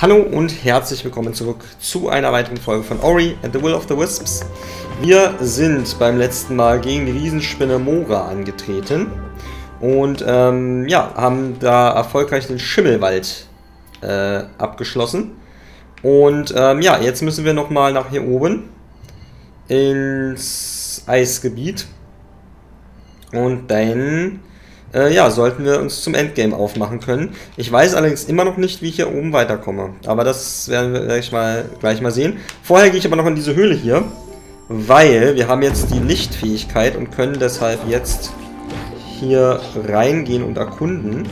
Hallo und herzlich willkommen zurück zu einer weiteren Folge von Ori and the Will of the Wisps. Wir sind beim letzten Mal gegen die Riesenspinne Mora angetreten und ähm, ja, haben da erfolgreich den Schimmelwald äh, abgeschlossen. Und ähm, ja, jetzt müssen wir nochmal nach hier oben ins Eisgebiet und dann äh, ja, sollten wir uns zum Endgame aufmachen können. Ich weiß allerdings immer noch nicht, wie ich hier oben weiterkomme. Aber das werden wir gleich mal, gleich mal sehen. Vorher gehe ich aber noch in diese Höhle hier. Weil wir haben jetzt die Lichtfähigkeit und können deshalb jetzt hier reingehen und erkunden.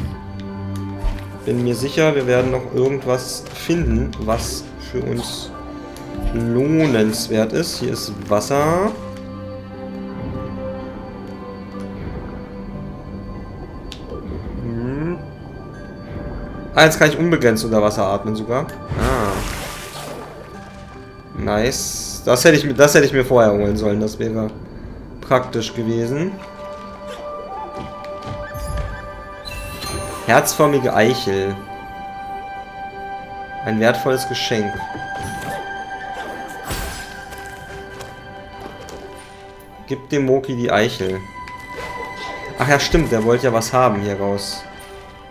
Bin mir sicher, wir werden noch irgendwas finden, was für uns lohnenswert ist. Hier ist Wasser. Ah, jetzt kann ich unbegrenzt unter Wasser atmen sogar. Ah. Nice. Das hätte ich, das hätte ich mir vorher holen sollen. Das wäre praktisch gewesen. Herzförmige Eichel. Ein wertvolles Geschenk. Gib dem Moki die Eichel. Ach ja, stimmt. Der wollte ja was haben hier raus.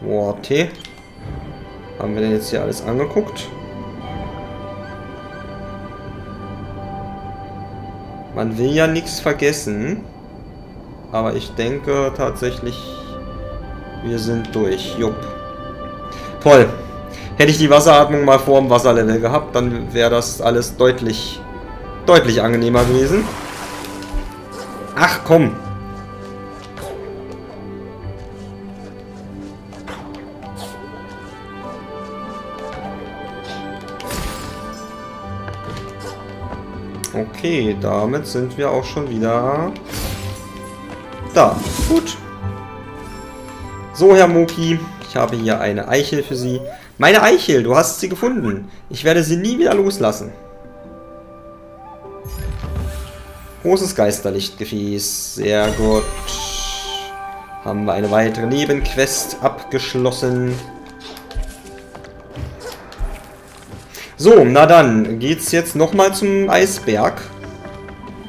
Boah, Tee. Haben wir denn jetzt hier alles angeguckt? Man will ja nichts vergessen. Aber ich denke tatsächlich, wir sind durch. Jupp. Toll. Hätte ich die Wasseratmung mal vor dem Wasserlevel gehabt, dann wäre das alles deutlich, deutlich angenehmer gewesen. Ach komm. Okay, damit sind wir auch schon wieder da. Gut. So, Herr Moki, ich habe hier eine Eichel für Sie. Meine Eichel, du hast sie gefunden. Ich werde sie nie wieder loslassen. Großes Geisterlichtgefäß. Sehr gut. Haben wir eine weitere Nebenquest abgeschlossen. So, na dann geht's jetzt nochmal zum Eisberg,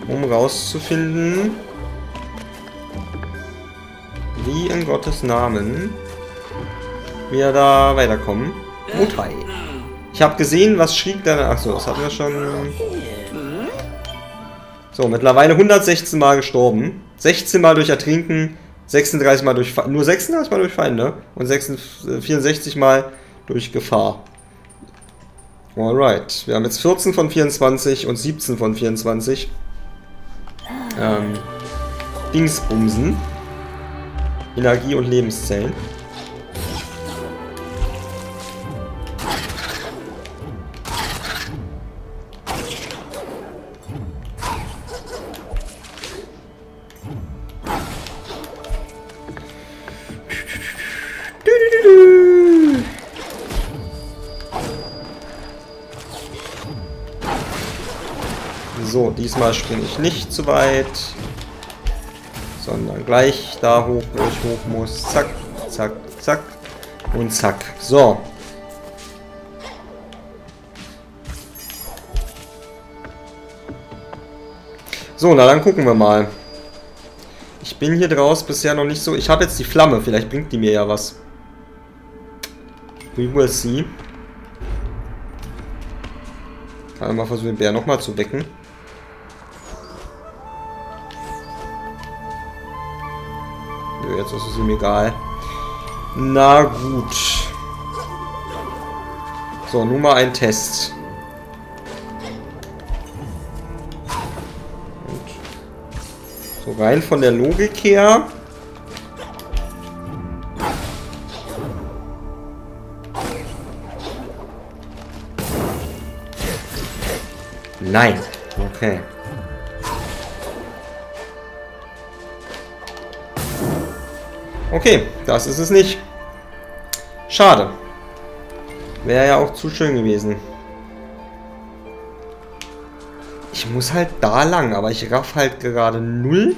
um rauszufinden, wie in Gottes Namen wir da weiterkommen. Mutai. Ich habe gesehen, was schrieb da... Achso, das hatten wir schon... So, mittlerweile 116 Mal gestorben. 16 Mal durch Ertrinken, 36 Mal durch... Nur 36 Mal durch Feinde und 66, 64 Mal durch Gefahr. Alright. Wir haben jetzt 14 von 24 und 17 von 24. Ähm, Dingsbumsen. Energie- und Lebenszellen. Diesmal springe ich nicht zu weit, sondern gleich da hoch, wo ich hoch muss. Zack, zack, zack und zack. So. So, na dann gucken wir mal. Ich bin hier draus bisher noch nicht so... Ich habe jetzt die Flamme, vielleicht bringt die mir ja was. We will see. Kann mal versuchen, den Bär nochmal zu wecken. Jetzt ist es ihm egal. Na gut. So, nun mal ein Test. Und so rein von der Logik her. Nein. Okay. Okay, das ist es nicht. Schade. Wäre ja auch zu schön gewesen. Ich muss halt da lang, aber ich raff halt gerade null,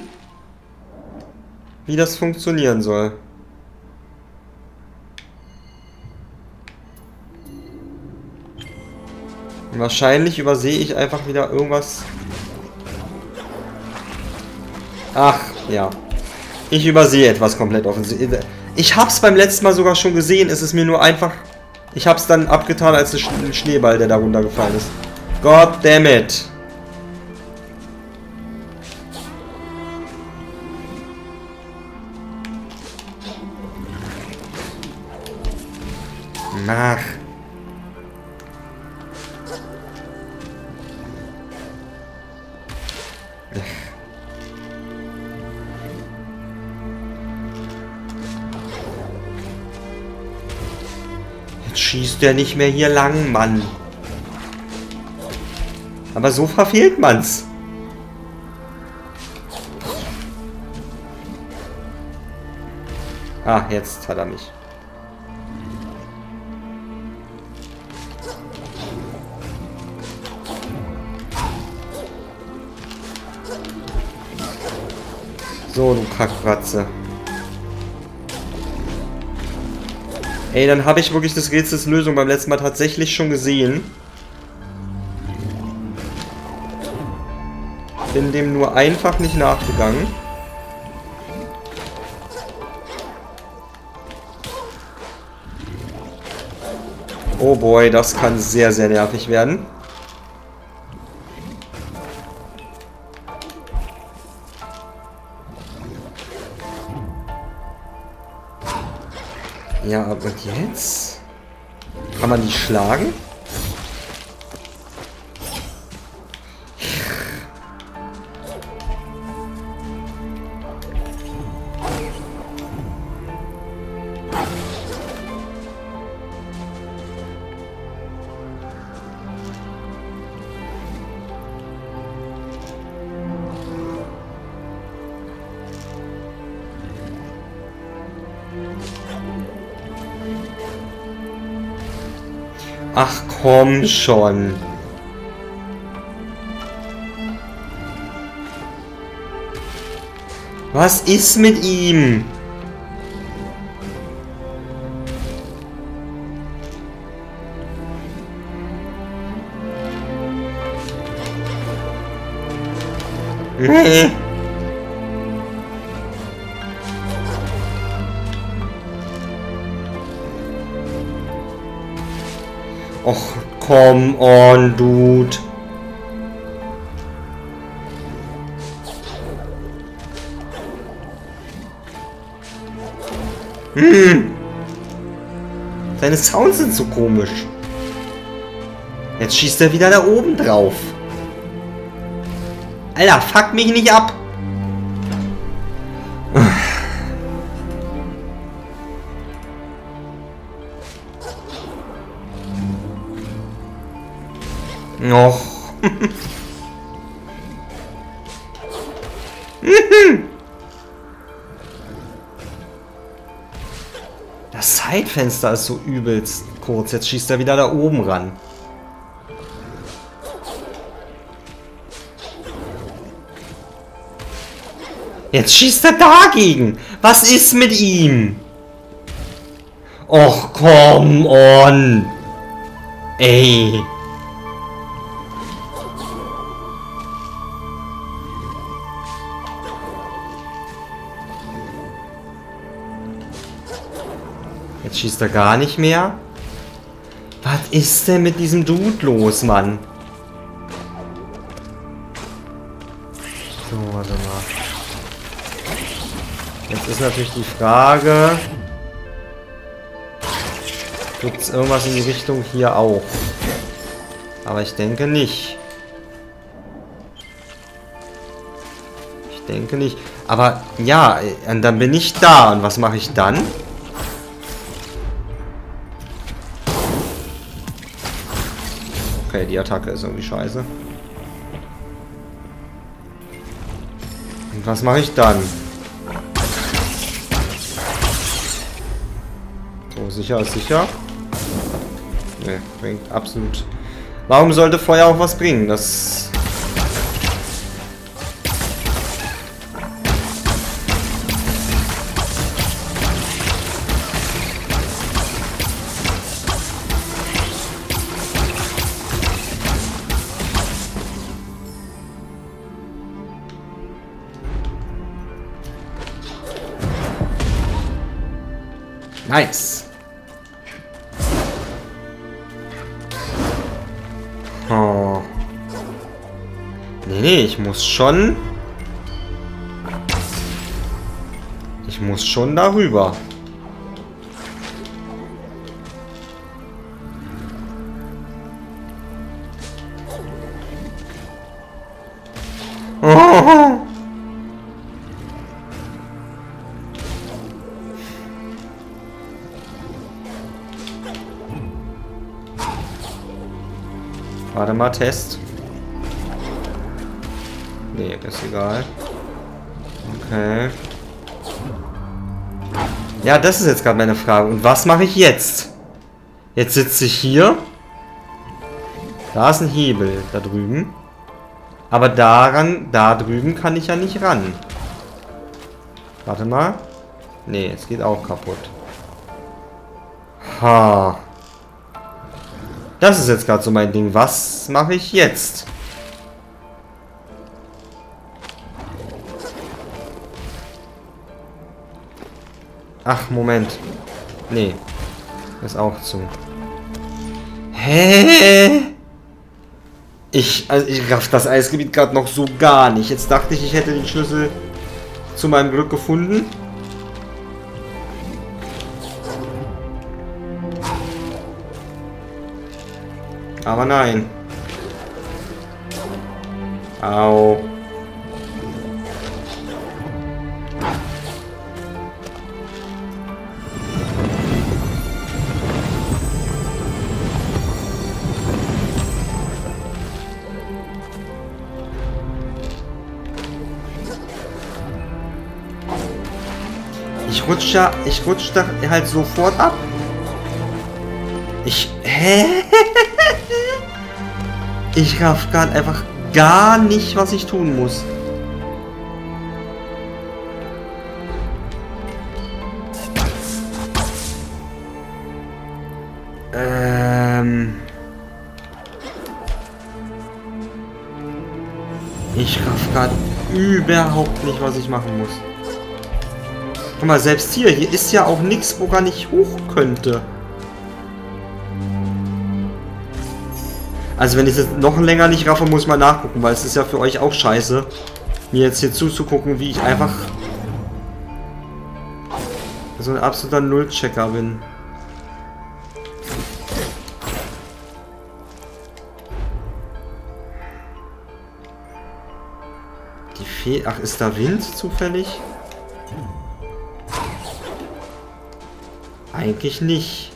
wie das funktionieren soll. Wahrscheinlich übersehe ich einfach wieder irgendwas. Ach, ja. Ich übersehe etwas komplett offensichtlich. Ich hab's beim letzten Mal sogar schon gesehen. Es ist mir nur einfach... Ich hab's dann abgetan als ein Schneeball, der da runtergefallen ist. God damn it. Mach. Schießt der nicht mehr hier lang, Mann. Aber so verfehlt man's. Ah, jetzt hat er mich. So, du Kackratze. Ey, dann habe ich wirklich das Rätsels Lösung beim letzten Mal tatsächlich schon gesehen. Bin dem nur einfach nicht nachgegangen. Oh boy, das kann sehr, sehr nervig werden. Ja, und jetzt? Kann man die schlagen? Komm schon. Was ist mit ihm? Nee. Och, come on, dude. Hm. Seine Sounds sind so komisch. Jetzt schießt er wieder da oben drauf. Alter, fuck mich nicht ab. Och. Das Zeitfenster ist so übelst kurz. Jetzt schießt er wieder da oben ran. Jetzt schießt er dagegen. Was ist mit ihm? Och, come on. Ey. Schießt er gar nicht mehr. Was ist denn mit diesem Dude los, Mann? So, warte mal. Jetzt ist natürlich die Frage... Gibt es irgendwas in die Richtung hier auch? Aber ich denke nicht. Ich denke nicht. Aber ja, dann bin ich da. Und was mache ich dann? Die Attacke ist irgendwie scheiße. Und was mache ich dann? So, sicher ist sicher. Ne, bringt absolut... Warum sollte Feuer auch was bringen? Das... Nice. Oh. Nee, nee, ich muss schon... Ich muss schon darüber. Warte mal, Test. Nee, ist egal. Okay. Ja, das ist jetzt gerade meine Frage. Und was mache ich jetzt? Jetzt sitze ich hier. Da ist ein Hebel, da drüben. Aber daran, da drüben kann ich ja nicht ran. Warte mal. Nee, es geht auch kaputt. Ha. Das ist jetzt gerade so mein Ding. Was mache ich jetzt? Ach, Moment. Nee. Ist auch zu. Hä? Ich, also ich raff das Eisgebiet gerade noch so gar nicht. Jetzt dachte ich, ich hätte den Schlüssel zu meinem Glück gefunden. Aber nein. Au. Ich rutsche ja, ich rutsche da halt sofort ab. Ich, hä? Ich raff gerade einfach gar nicht, was ich tun muss. Ähm... Ich raff gerade überhaupt nicht, was ich machen muss. Guck mal, selbst hier, hier ist ja auch nichts, wo gar nicht hoch könnte. Also wenn ich es noch länger nicht raffe, muss mal nachgucken, weil es ist ja für euch auch scheiße, mir jetzt hier zuzugucken, wie ich einfach so ein absoluter Nullchecker bin. Die Fee... Ach, ist da Wind zufällig? Eigentlich nicht.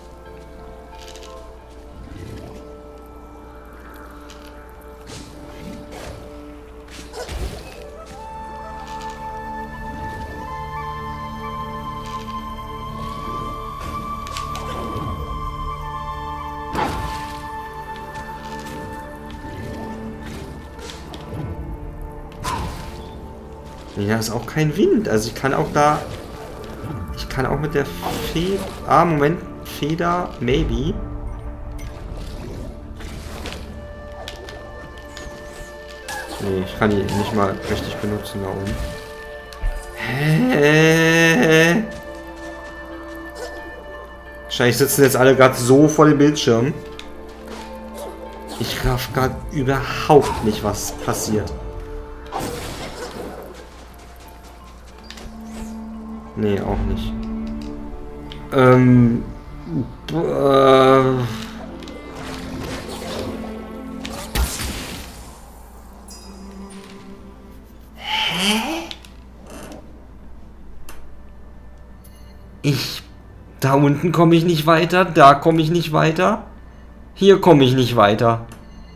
Kein Wind. Also ich kann auch da... Ich kann auch mit der Feder... Ah, Moment. Feder, maybe. Nee, ich kann die nicht mal richtig benutzen da oben. Hä? Wahrscheinlich sitzen jetzt alle gerade so vor dem Bildschirm. Ich raff gerade überhaupt nicht, was passiert. Nee, auch nicht. Ähm. Äh, Hä? Ich. Da unten komme ich nicht weiter, da komme ich nicht weiter. Hier komme ich nicht weiter.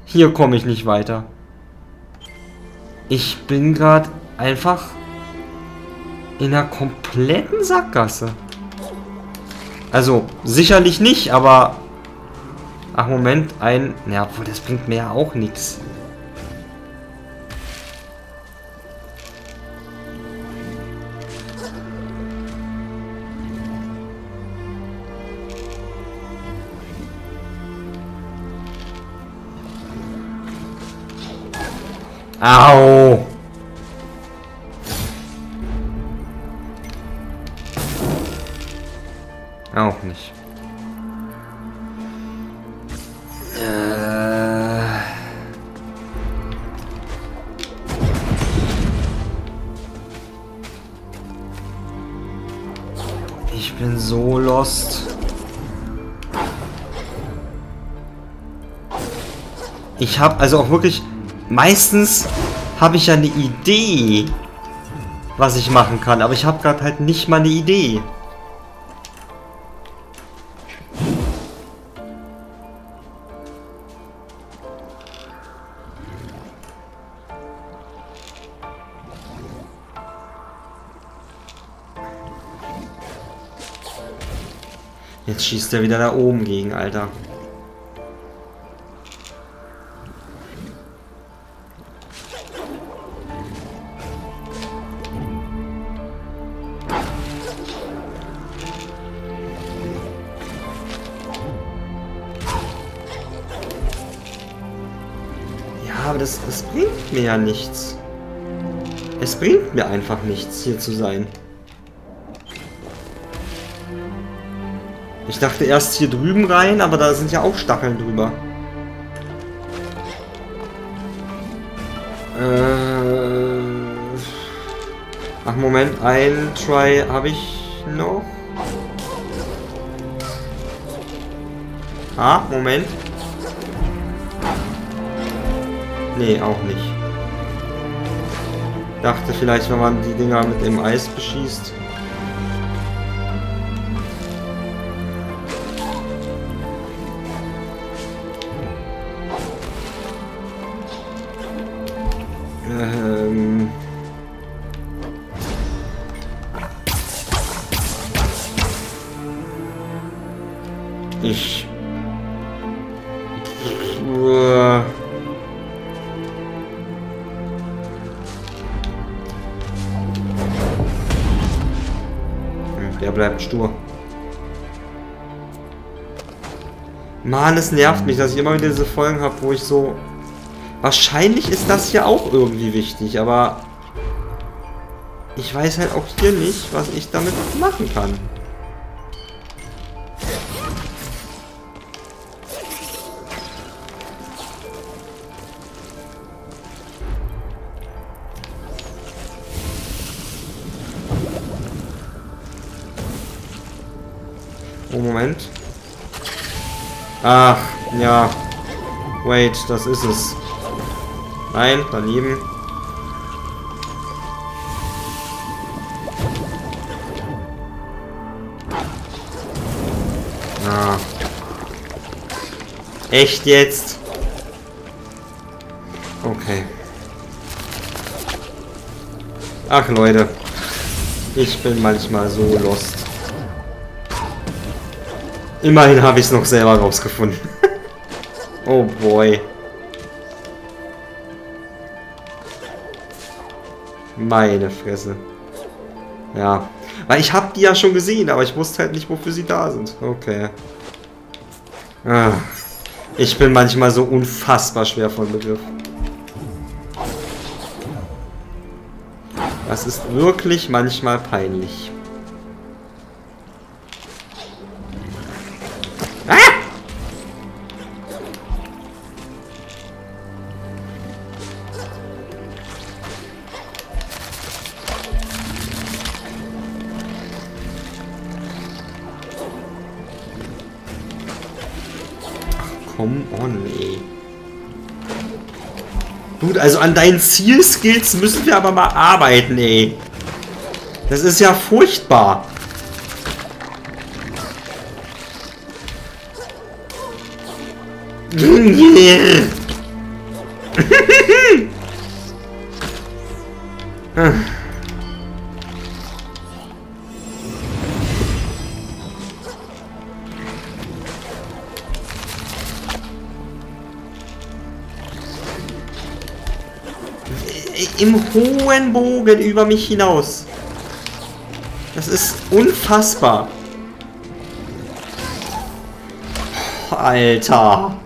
Hier komme ich nicht weiter. Ich bin gerade einfach in einer kompletten Sackgasse. Also, sicherlich nicht, aber... Ach, Moment, ein... Ja, obwohl, das bringt mir ja auch nichts. Au! Ich habe also auch wirklich... Meistens habe ich ja eine Idee, was ich machen kann. Aber ich habe gerade halt nicht mal eine Idee. Jetzt schießt er wieder da oben gegen, Alter. Mir ja nichts. Es bringt mir einfach nichts, hier zu sein. Ich dachte erst hier drüben rein, aber da sind ja auch Stacheln drüber. Äh Ach, Moment. Ein Try habe ich noch. Ah, Moment. Nee, auch nicht. Dachte vielleicht, wenn man die Dinger mit dem Eis beschießt. Ähm Bleibt stur. Mann, es nervt mich, dass ich immer wieder diese Folgen habe, wo ich so Wahrscheinlich ist das hier auch irgendwie wichtig, aber ich weiß halt auch hier nicht, was ich damit machen kann. Wait, das ist es. Nein, daneben. Ah. Echt jetzt? Okay. Ach Leute. Ich bin manchmal so lost. Immerhin habe ich es noch selber rausgefunden. Oh boy. Meine Fresse. Ja. Weil ich habe die ja schon gesehen, aber ich wusste halt nicht, wofür sie da sind. Okay. Ah. Ich bin manchmal so unfassbar schwer von Begriff. Das ist wirklich manchmal peinlich. Come on, ey. Gut, also an deinen Zielskills müssen wir aber mal arbeiten, ey. Das ist ja furchtbar. hohen Bogen über mich hinaus. Das ist unfassbar. Alter.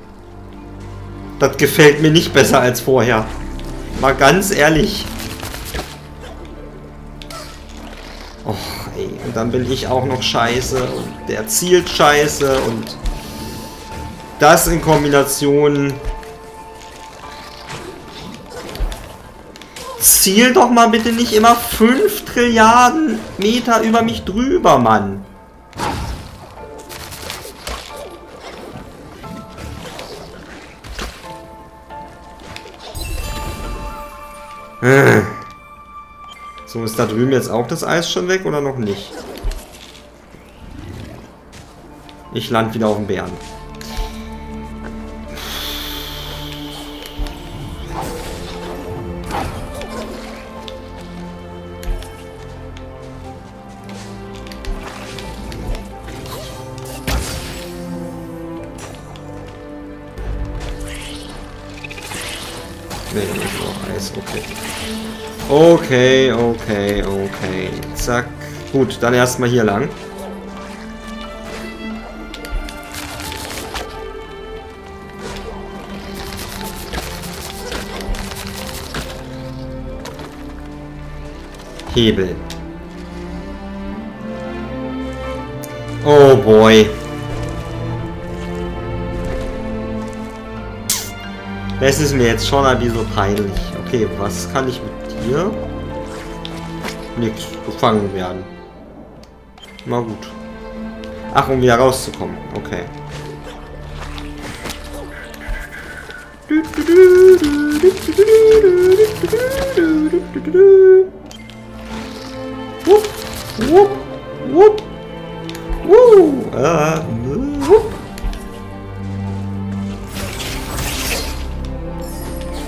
Das gefällt mir nicht besser als vorher. Mal ganz ehrlich. Och, ey. Und dann bin ich auch noch scheiße und der zielt scheiße und das in Kombination. Ziel doch mal bitte nicht immer 5 Trilliarden Meter über mich drüber, Mann. So, ist da drüben jetzt auch das Eis schon weg oder noch nicht? Ich lande wieder auf dem Bären. Okay, okay, okay. Zack. Gut, dann erstmal hier lang. Hebel. Oh boy. Das ist mir jetzt schon ein bisschen peinlich. Okay, was kann ich mit dir? Nix. Gefangen werden. Na gut. Ach, um wieder rauszukommen. Okay. Wupp, wupp, wupp. Wuh, äh, wupp.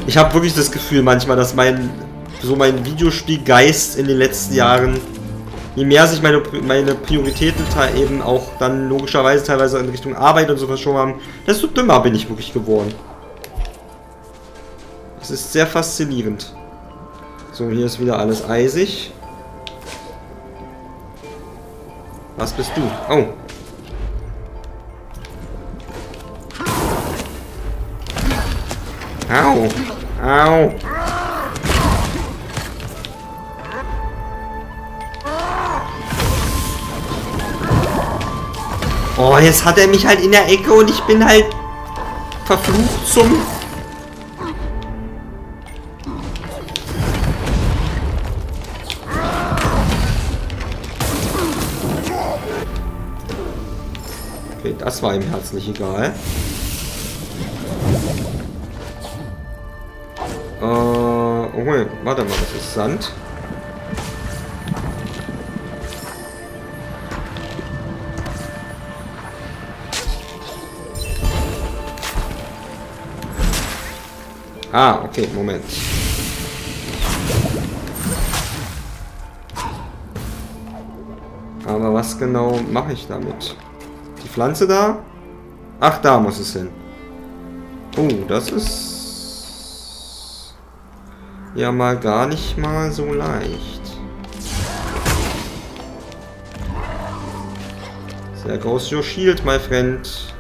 Ich habe wirklich das Gefühl manchmal, dass mein so mein Videospielgeist in den letzten Jahren, je mehr sich meine, meine Prioritäten eben auch dann logischerweise teilweise in Richtung Arbeit und so verschoben haben, desto dümmer bin ich wirklich geworden. Das ist sehr faszinierend. So, hier ist wieder alles eisig. Was bist du? Oh. Au. Au. Oh, jetzt hat er mich halt in der Ecke und ich bin halt verflucht zum... Okay, das war ihm herzlich egal. Äh, oh, warte mal, das ist Sand. Ah, okay, Moment. Aber was genau mache ich damit? Die Pflanze da? Ach, da muss es hin. Oh, das ist ja mal gar nicht mal so leicht. Sehr groß your shield, my friend.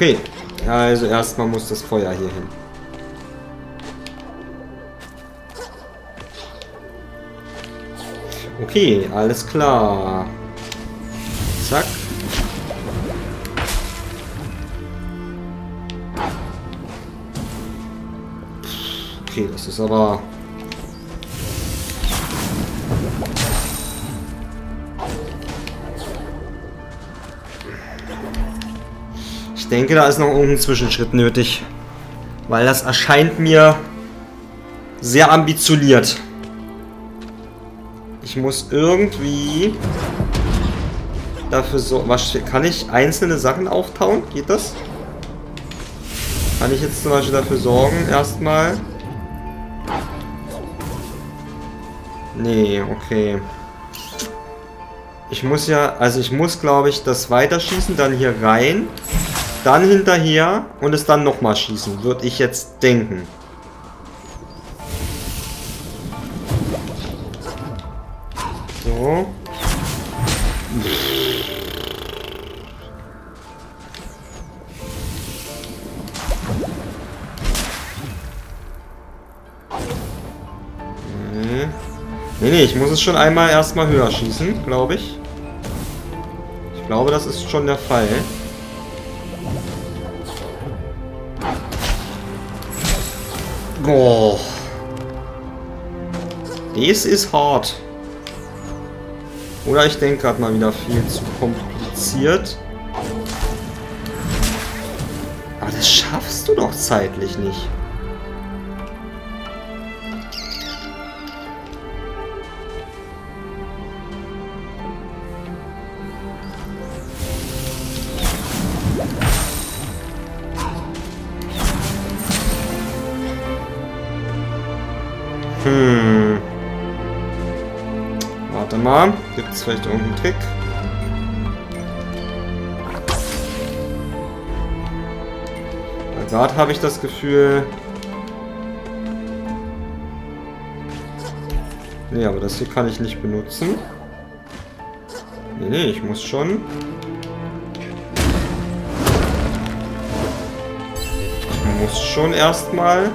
Okay, also erstmal muss das Feuer hier hin. Okay, alles klar. Zack. Okay, das ist aber... denke, da ist noch irgendein Zwischenschritt nötig. Weil das erscheint mir sehr ambitioniert. Ich muss irgendwie dafür so... Was, kann ich einzelne Sachen auftauen? Geht das? Kann ich jetzt zum Beispiel dafür sorgen, erstmal... Nee, okay. Ich muss ja... Also ich muss, glaube ich, das weiterschießen, dann hier rein, dann hinterher und es dann nochmal schießen, würde ich jetzt denken. So. Hm. Nee. nee, ich muss es schon einmal erstmal höher schießen, glaube ich. Ich glaube, das ist schon der Fall. Boah. Das ist hart. Oder ich denke gerade mal wieder viel zu kompliziert. Aber das schaffst du doch zeitlich nicht. Gibt es vielleicht irgendeinen Trick? Gerade habe ich das Gefühl... Nee, aber das hier kann ich nicht benutzen. Nee, nee, ich muss schon... Ich muss schon erstmal...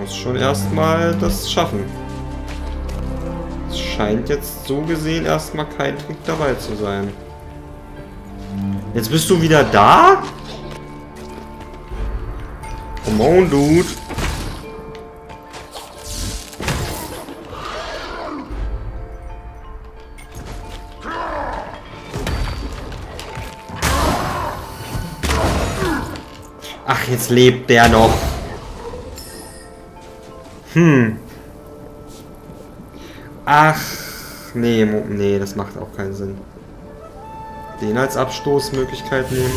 muss schon erstmal das schaffen. Scheint jetzt so gesehen erstmal kein Trick dabei zu sein. Jetzt bist du wieder da? Come on, Dude. Ach, jetzt lebt der noch. Hm. Ach, nee, nee, das macht auch keinen Sinn. Den als Abstoßmöglichkeit nehmen.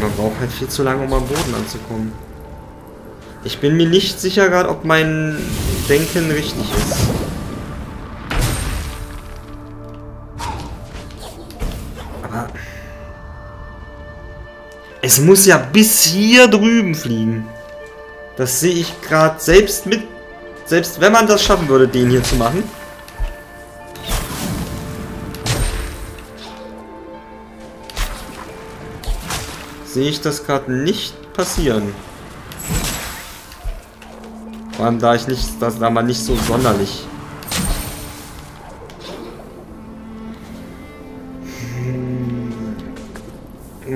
Man braucht halt viel zu lange, um am Boden anzukommen. Ich bin mir nicht sicher gerade, ob mein Denken richtig ist. Es muss ja bis hier drüben fliegen. Das sehe ich gerade selbst mit... Selbst wenn man das schaffen würde, den hier zu machen. Sehe ich das gerade nicht passieren. Vor allem da ich nicht, da mal nicht so sonderlich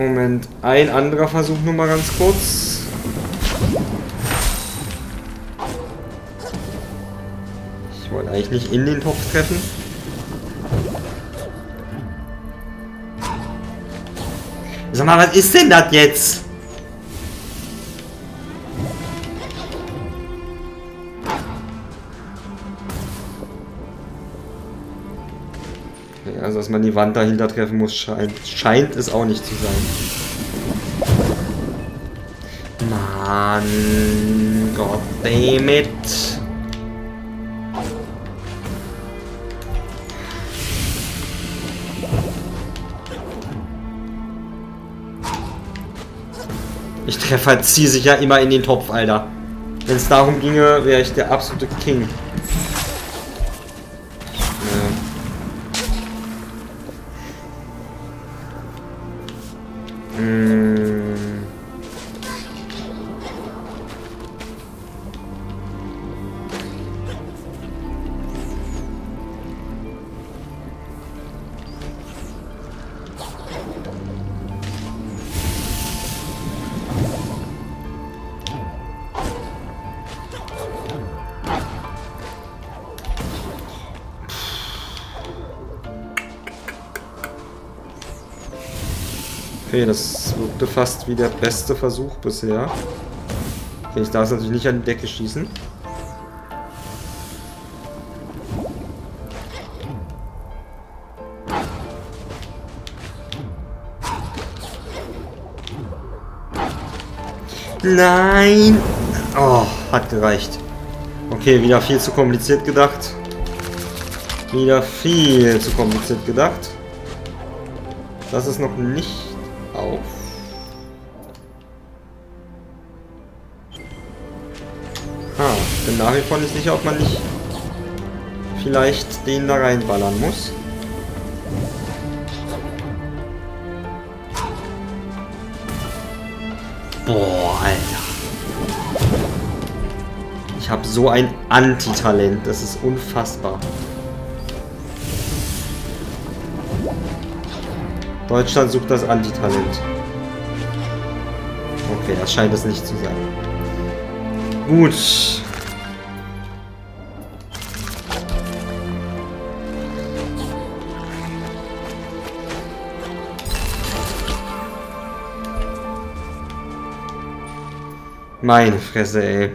Moment. Ein anderer Versuch nur mal ganz kurz. Ich wollte eigentlich nicht in den Topf treffen. Sag mal, was ist denn das jetzt? Man die Wand dahinter treffen muss, scheint, scheint es auch nicht zu sein. Mann, goddammit. Ich treffe halt zielsicher immer in den Topf, Alter. Wenn es darum ginge, wäre ich der absolute King. Okay, das wirkte fast wie der beste Versuch bisher. Okay, ich darf es natürlich nicht an die Decke schießen. Nein! Oh, hat gereicht. Okay, wieder viel zu kompliziert gedacht. Wieder viel zu kompliziert gedacht. Das ist noch nicht auf. Ah, ich bin nach wie vor nicht sicher, ob man nicht vielleicht den da reinballern muss. Boah, Alter. Ich habe so ein Antitalent. Das ist unfassbar. Deutschland sucht das Antitalent. Okay, das scheint es nicht zu sein. Gut. Meine Fresse, ey.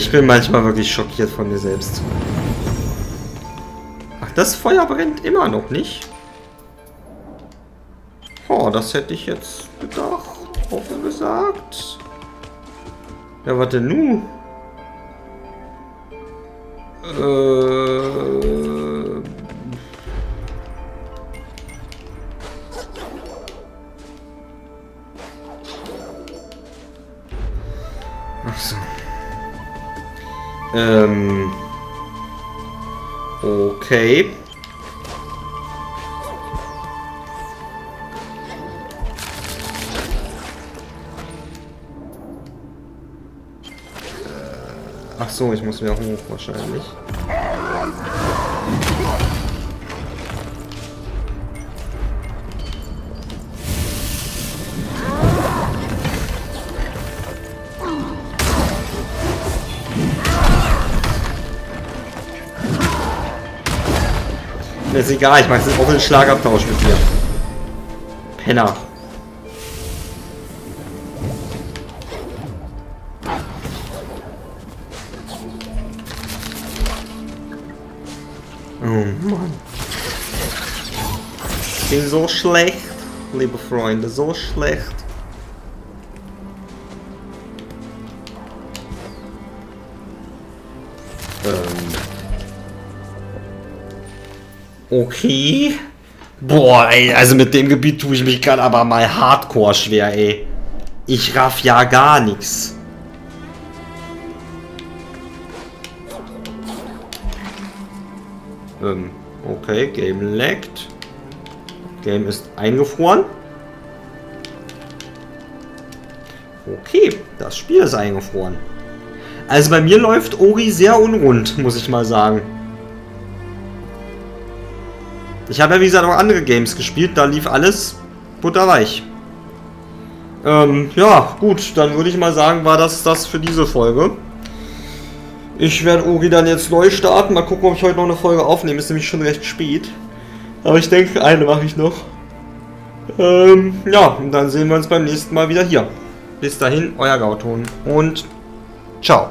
Ich bin manchmal wirklich schockiert von mir selbst. Ach, das Feuer brennt immer noch nicht? Oh, das hätte ich jetzt gedacht. Offen gesagt. Ja, warte nu. Äh... Ach so. Ähm. Okay. Ach so, ich muss wieder hoch wahrscheinlich. Ist egal, ich mache jetzt auch einen Schlagabtausch mit dir. Penner. Oh Mann. Ich bin so schlecht, liebe Freunde, so schlecht. Okay. Boah, ey, also mit dem Gebiet tue ich mich gerade aber mal hardcore schwer, ey. Ich raff ja gar nichts. Ähm, okay, Game laggt. Game ist eingefroren. Okay, das Spiel ist eingefroren. Also bei mir läuft Ori sehr unrund, muss ich mal sagen. Ich habe ja wie gesagt auch andere Games gespielt, da lief alles butterweich. Ähm, ja, gut, dann würde ich mal sagen, war das das für diese Folge. Ich werde Uri dann jetzt neu starten. Mal gucken, ob ich heute noch eine Folge aufnehme. Ist nämlich schon recht spät. Aber ich denke, eine mache ich noch. Ähm, ja, und dann sehen wir uns beim nächsten Mal wieder hier. Bis dahin, euer Gauton und ciao.